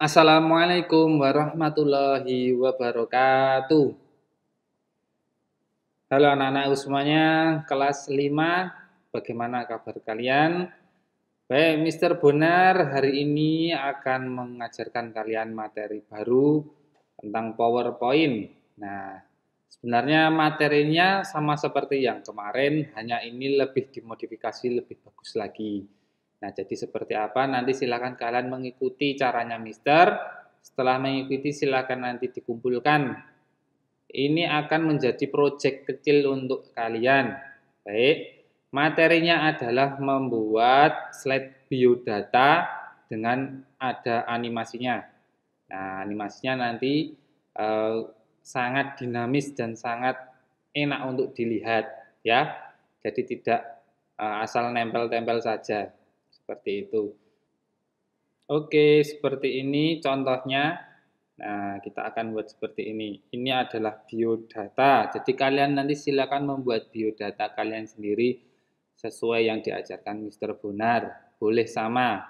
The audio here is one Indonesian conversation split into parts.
Assalamualaikum warahmatullahi wabarakatuh. Halo anak-anak semuanya, kelas 5. Bagaimana kabar kalian? Baik, Mr. Bonar hari ini akan mengajarkan kalian materi baru tentang PowerPoint. Nah, sebenarnya materinya sama seperti yang kemarin, hanya ini lebih dimodifikasi lebih bagus lagi. Nah, jadi seperti apa? Nanti silakan kalian mengikuti caranya Mister. Setelah mengikuti silakan nanti dikumpulkan. Ini akan menjadi proyek kecil untuk kalian. Baik, materinya adalah membuat slide biodata dengan ada animasinya. Nah, animasinya nanti eh, sangat dinamis dan sangat enak untuk dilihat ya. Jadi tidak eh, asal nempel-tempel saja seperti itu. Oke, seperti ini contohnya. Nah, kita akan buat seperti ini. Ini adalah biodata. Jadi kalian nanti silakan membuat biodata kalian sendiri sesuai yang diajarkan Mr. Bonar. Boleh sama.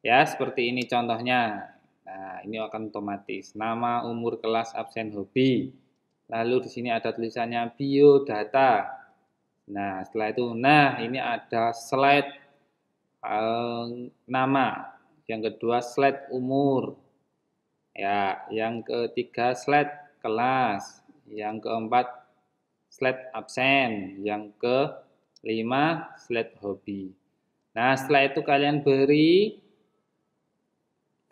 Ya, seperti ini contohnya. Nah, ini akan otomatis. Nama, umur, kelas, absen, hobi. Lalu di sini ada tulisannya biodata. Nah, setelah itu, nah ini ada slide nama, yang kedua slide umur, ya, yang ketiga slide kelas, yang keempat slide absen, yang kelima slide hobi. Nah, setelah itu kalian beri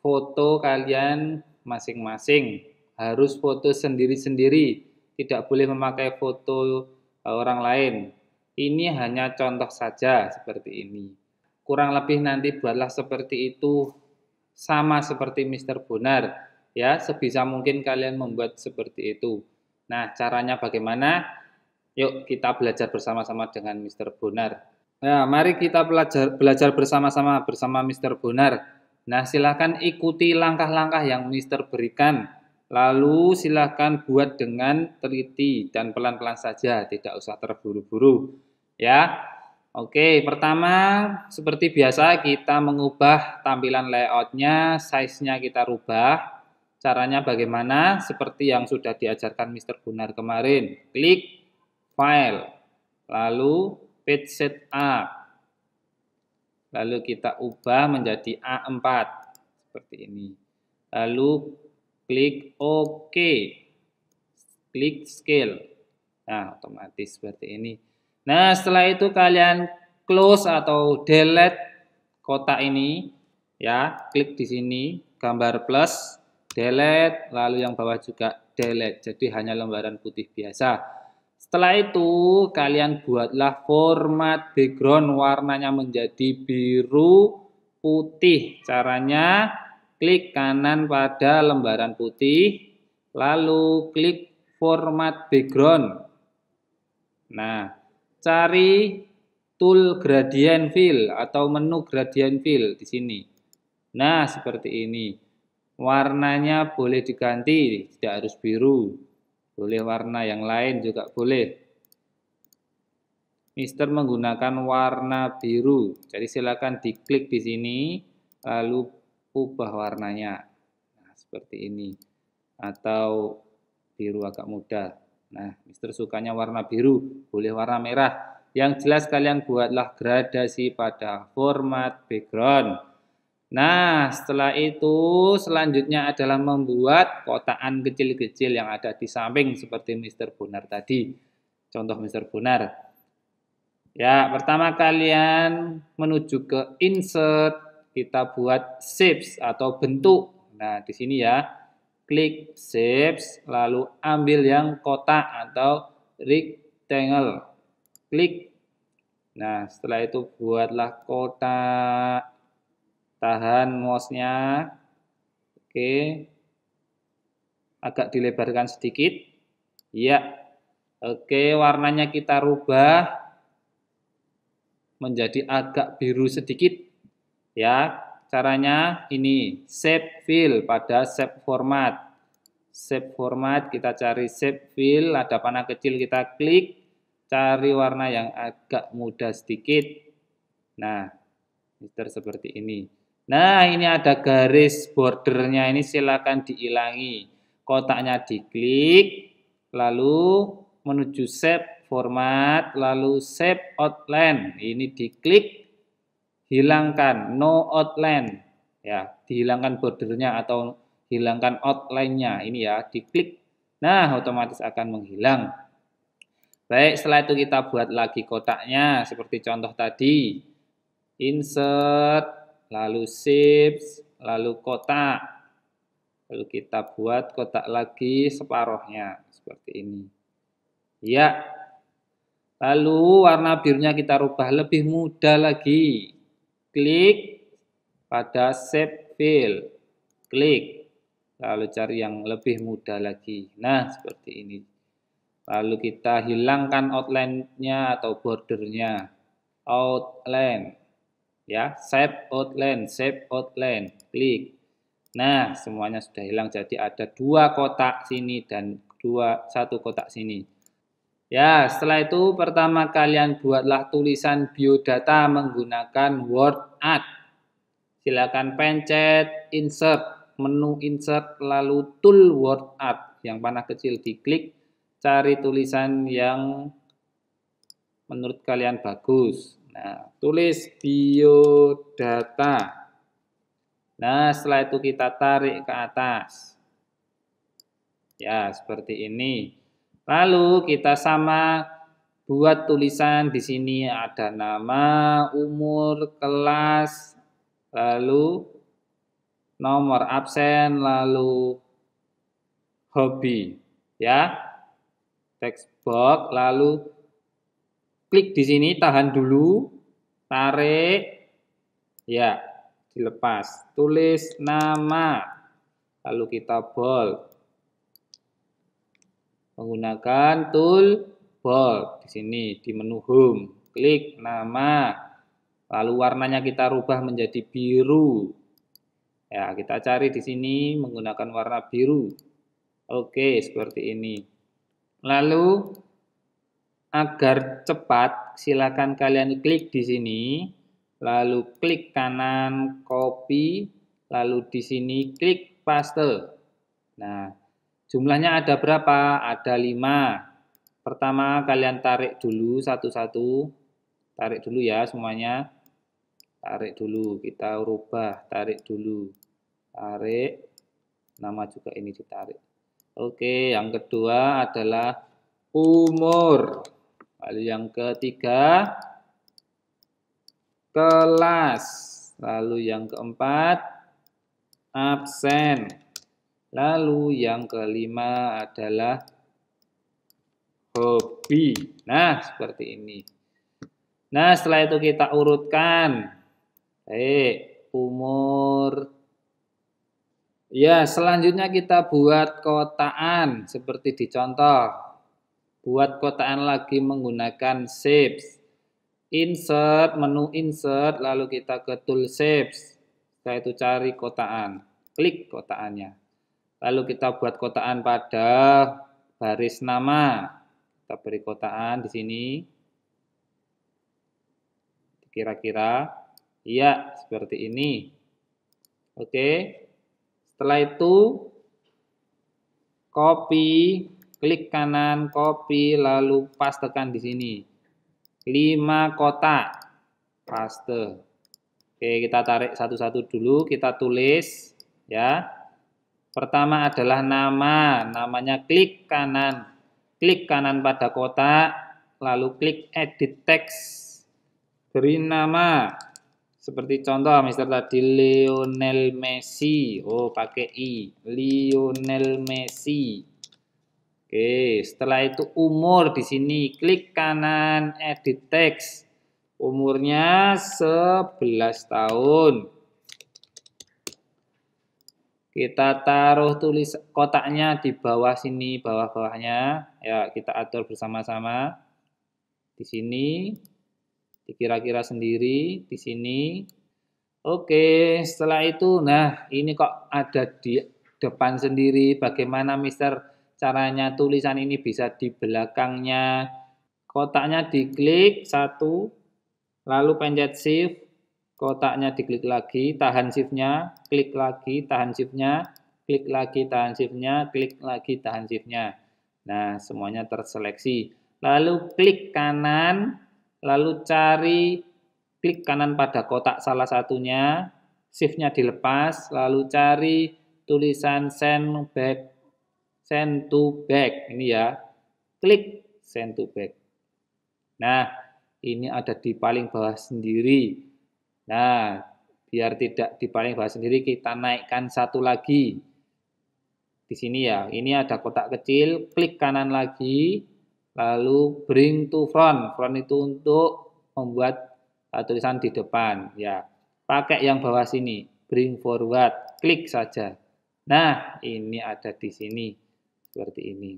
foto kalian masing-masing. Harus foto sendiri-sendiri, tidak boleh memakai foto orang lain. Ini hanya contoh saja seperti ini kurang lebih nanti buatlah seperti itu sama seperti Mr. Bonar ya sebisa mungkin kalian membuat seperti itu nah caranya bagaimana yuk kita belajar bersama-sama dengan Mr. Bonar nah mari kita belajar belajar bersama-sama bersama Mr. Bonar nah silahkan ikuti langkah-langkah yang Mr. berikan lalu silahkan buat dengan teliti dan pelan-pelan saja tidak usah terburu-buru ya Oke, pertama seperti biasa kita mengubah tampilan layoutnya, size-nya kita rubah. Caranya bagaimana? Seperti yang sudah diajarkan Mr. Gunar kemarin. Klik File, lalu Page Setup. Lalu kita ubah menjadi A4, seperti ini. Lalu klik OK. Klik Scale. Nah, otomatis seperti ini. Nah, setelah itu kalian close atau delete kotak ini ya, klik di sini gambar plus, delete, lalu yang bawah juga delete. Jadi hanya lembaran putih biasa. Setelah itu kalian buatlah format background warnanya menjadi biru putih. Caranya klik kanan pada lembaran putih, lalu klik format background. Nah, cari tool gradient fill atau menu gradient fill di sini. Nah, seperti ini. Warnanya boleh diganti, tidak harus biru. Boleh warna yang lain juga boleh. Mister menggunakan warna biru. Jadi silakan diklik di sini lalu ubah warnanya. Nah, seperti ini. Atau biru agak muda. Nah, Mister sukanya warna biru, boleh warna merah. Yang jelas kalian buatlah gradasi pada format background. Nah, setelah itu selanjutnya adalah membuat kotaan kecil-kecil yang ada di samping seperti Mister Bonar tadi. Contoh Mister Bonar. Ya, pertama kalian menuju ke insert, kita buat shapes atau bentuk. Nah, di sini ya klik shapes, lalu ambil yang kotak atau rectangle. Klik. Nah, setelah itu buatlah kotak. Tahan mouse-nya. Oke. Agak dilebarkan sedikit. Ya. Oke, warnanya kita rubah menjadi agak biru sedikit. Ya, Caranya ini, shape fill pada shape format. Shape format, kita cari shape fill, ada panah kecil kita klik, cari warna yang agak muda sedikit. Nah, mister seperti ini. Nah, ini ada garis bordernya ini silakan diilangi. Kotaknya diklik, lalu menuju save format, lalu save outline. Ini diklik, hilangkan no outline. Ya, dihilangkan bordernya atau hilangkan outline-nya. Ini ya, diklik. Nah, otomatis akan menghilang. Baik, setelah itu kita buat lagi kotaknya seperti contoh tadi. Insert lalu shapes, lalu kotak. Lalu kita buat kotak lagi separohnya seperti ini. Ya. Lalu warna birunya kita rubah lebih mudah lagi. Klik pada shape fill. Klik. Lalu cari yang lebih mudah lagi. Nah, seperti ini. Lalu kita hilangkan outline-nya atau bordernya. Outline ya save outline save outline klik nah semuanya sudah hilang jadi ada dua kotak sini dan dua satu kotak sini ya setelah itu pertama kalian buatlah tulisan biodata menggunakan word art silakan pencet insert menu insert lalu tool word art yang panah kecil diklik cari tulisan yang menurut kalian bagus Nah, tulis biodata. Nah, setelah itu kita tarik ke atas. Ya, seperti ini. Lalu kita sama buat tulisan di sini ada nama, umur, kelas, lalu nomor absen, lalu hobi. Ya. Text box, lalu klik di sini, tahan dulu, tarik, ya, dilepas. Tulis nama, lalu kita bold. Menggunakan tool bold di sini di menu home. Klik nama, lalu warnanya kita rubah menjadi biru. Ya, kita cari di sini menggunakan warna biru. Oke, seperti ini. Lalu Agar cepat, silakan kalian klik di sini, lalu klik kanan copy, lalu di sini klik paste. Nah, jumlahnya ada berapa? Ada 5. Pertama kalian tarik dulu satu-satu. Tarik dulu ya semuanya. Tarik dulu, kita rubah, tarik dulu. Tarik, nama juga ini ditarik. Oke, yang kedua adalah umur. Lalu yang ketiga, kelas. Lalu yang keempat, absen. Lalu yang kelima adalah hobi. Nah, seperti ini. Nah, setelah itu kita urutkan. Baik, umur. Ya, selanjutnya kita buat kotaan seperti di contoh. Buat kotaan lagi menggunakan shapes. Insert, menu insert, lalu kita ke tool shapes. Setelah itu cari kotaan. Klik kotaannya. Lalu kita buat kotaan pada baris nama. Kita beri kotaan di sini. Kira-kira, iya seperti ini. Oke. Setelah itu, copy klik kanan, copy, lalu pastekan di sini. 5 kotak, paste. Oke, kita tarik satu-satu dulu, kita tulis, ya. Pertama adalah nama, namanya klik kanan. Klik kanan pada kotak, lalu klik edit text. Beri nama, seperti contoh Mister tadi Lionel Messi. Oh, pakai i. Lionel Messi. Oke, setelah itu umur di sini klik kanan edit text. Umurnya 11 tahun. Kita taruh tulis kotaknya di bawah sini, bawah-bawahnya. Ya, kita atur bersama-sama. Di sini dikira-kira sendiri di sini. Oke, setelah itu nah ini kok ada di depan sendiri bagaimana Mister caranya tulisan ini bisa di belakangnya kotaknya diklik satu lalu pencet shift kotaknya diklik lagi, tahan shift-nya, klik lagi, tahan shift-nya, klik lagi, tahan shift-nya, klik lagi, tahan shift-nya. Nah, semuanya terseleksi. Lalu klik kanan, lalu cari klik kanan pada kotak salah satunya, shift-nya dilepas, lalu cari tulisan send back, send to back. Ini ya, klik send to back. Nah, ini ada di paling bawah sendiri. Nah, biar tidak di paling bawah sendiri, kita naikkan satu lagi. Di sini ya, ini ada kotak kecil, klik kanan lagi, lalu bring to front. Front itu untuk membuat uh, tulisan di depan. Ya, pakai yang bawah sini, bring forward, klik saja. Nah, ini ada di sini, seperti ini.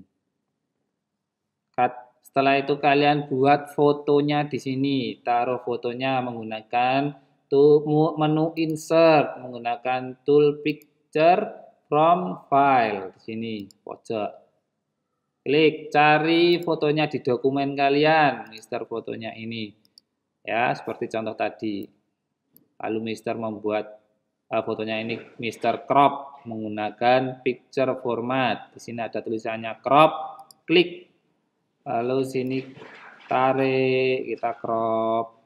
Setelah itu kalian buat fotonya di sini. Taruh fotonya menggunakan menu insert, menggunakan tool picture from file. Di sini, pojok. Klik cari fotonya di dokumen kalian, Mister fotonya ini. Ya, seperti contoh tadi. Lalu Mister membuat uh, fotonya ini Mister crop menggunakan picture format. Di sini ada tulisannya crop. Klik lalu sini tarik kita crop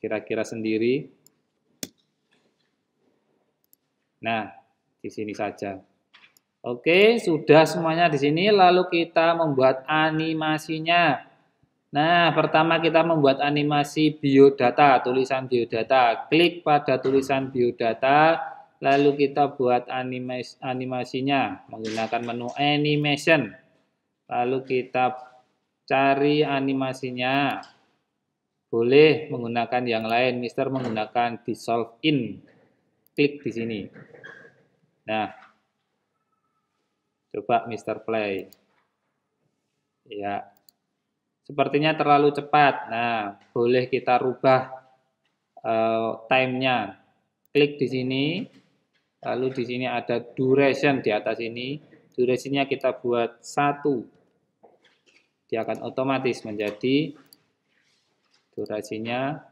kira-kira sendiri nah di sini saja oke sudah semuanya di sini lalu kita membuat animasinya nah pertama kita membuat animasi biodata tulisan biodata klik pada tulisan biodata Lalu kita buat animas animasinya menggunakan menu animation. Lalu kita cari animasinya. Boleh menggunakan yang lain. Mister menggunakan dissolve in. Klik di sini. Nah, coba Mister play. Ya, sepertinya terlalu cepat. Nah, boleh kita rubah uh, time-nya. Klik di sini, Lalu di sini ada duration di atas ini. Durasinya kita buat satu. Dia akan otomatis menjadi durasinya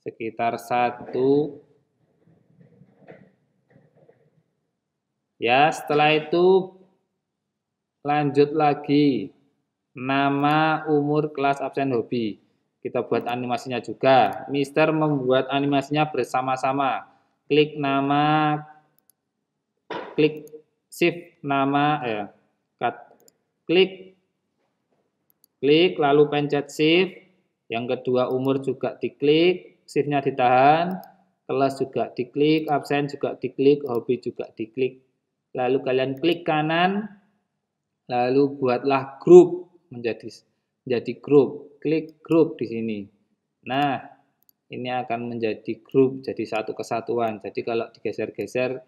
sekitar satu. Ya, setelah itu lanjut lagi. Nama, umur, kelas, absen, hobi. Kita buat animasinya juga. Mister membuat animasinya bersama-sama klik nama, klik shift nama, ya, cut, klik, klik, lalu pencet shift, yang kedua umur juga diklik, shiftnya ditahan, kelas juga diklik, absen juga diklik, hobi juga diklik. Lalu kalian klik kanan, lalu buatlah grup menjadi menjadi grup. Klik grup di sini. Nah, ini akan menjadi grup, jadi satu kesatuan. Jadi kalau digeser-geser,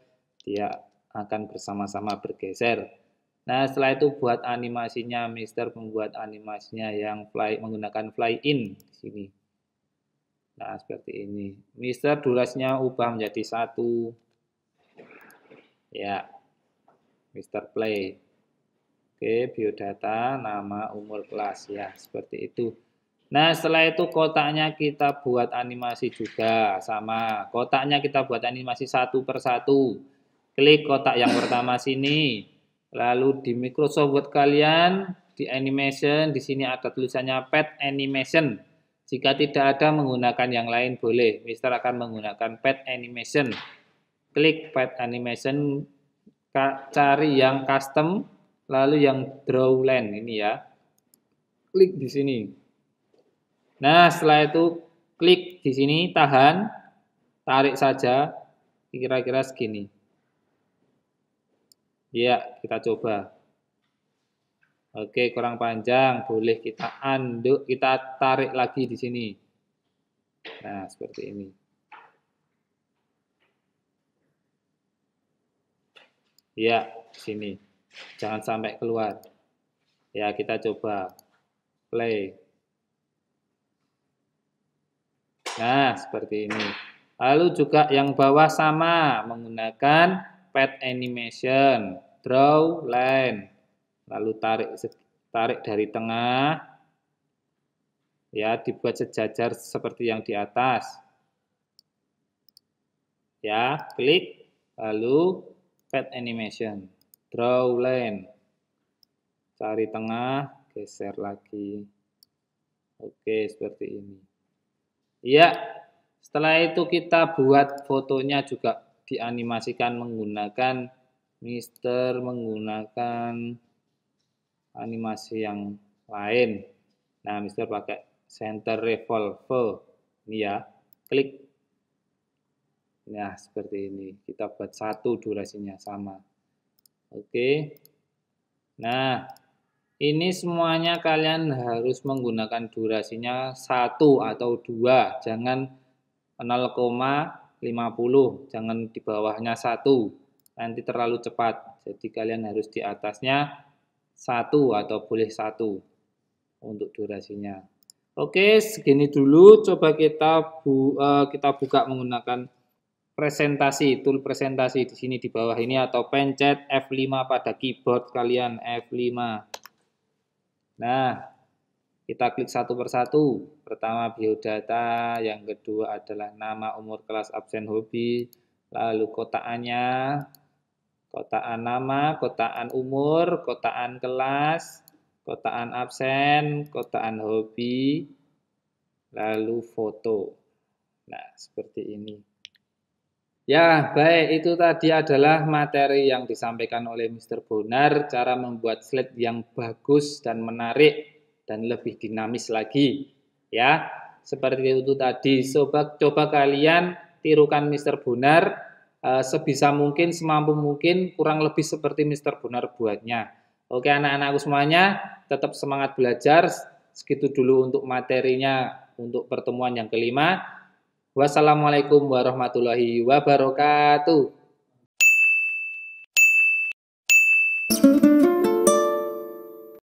dia akan bersama-sama bergeser. Nah, setelah itu buat animasinya, Mister membuat animasinya yang fly menggunakan fly in sini. Nah, seperti ini. Mister durasinya ubah menjadi satu. Ya, Mister play. Oke, biodata, nama, umur kelas. Ya, seperti itu. Nah, setelah itu kotaknya kita buat animasi juga sama. Kotaknya kita buat animasi satu per satu. Klik kotak yang pertama sini. Lalu di Microsoft Word kalian di animation di sini ada tulisannya pet animation. Jika tidak ada menggunakan yang lain boleh. Mister akan menggunakan pet animation. Klik pet animation cari yang custom lalu yang drawland ini ya. Klik di sini. Nah, setelah itu klik di sini, tahan, tarik saja, kira-kira segini. Ya, kita coba. Oke, kurang panjang, boleh kita anduk, kita tarik lagi di sini. Nah, seperti ini. Ya, sini. Jangan sampai keluar. Ya, kita coba. Play. Nah, seperti ini. Lalu juga yang bawah sama menggunakan pet animation, draw line. Lalu tarik tarik dari tengah. Ya, dibuat sejajar seperti yang di atas. Ya, klik lalu pet animation. Draw line. Cari tengah, geser lagi. Oke, seperti ini. Ya, setelah itu kita buat fotonya juga dianimasikan menggunakan Mister menggunakan animasi yang lain. Nah, Mister pakai center revolver. Ini ya, klik. Nah, seperti ini. Kita buat satu durasinya sama. Oke. Nah, ini semuanya kalian harus menggunakan durasinya satu atau dua, jangan 0,50, jangan di bawahnya satu, nanti terlalu cepat. Jadi kalian harus di atasnya satu atau boleh satu untuk durasinya. Oke, segini dulu. Coba kita bu, uh, kita buka menggunakan presentasi, tool presentasi di sini di bawah ini atau pencet F5 pada keyboard kalian F5. Nah, kita klik satu persatu. Pertama biodata, yang kedua adalah nama umur kelas absen hobi, lalu kotaannya, kotaan nama, kotaan umur, kotaan kelas, kotaan absen, kotaan hobi, lalu foto. Nah, seperti ini. Ya, baik. Itu tadi adalah materi yang disampaikan oleh Mr. Bonar, cara membuat slide yang bagus dan menarik dan lebih dinamis lagi. Ya, seperti itu tadi. Sobat, coba kalian tirukan Mr. Bonar eh, sebisa mungkin, semampu mungkin, kurang lebih seperti Mr. Bonar buatnya. Oke, anak-anakku semuanya, tetap semangat belajar. Segitu dulu untuk materinya untuk pertemuan yang kelima. Wassalamualaikum warahmatullahi wabarakatuh.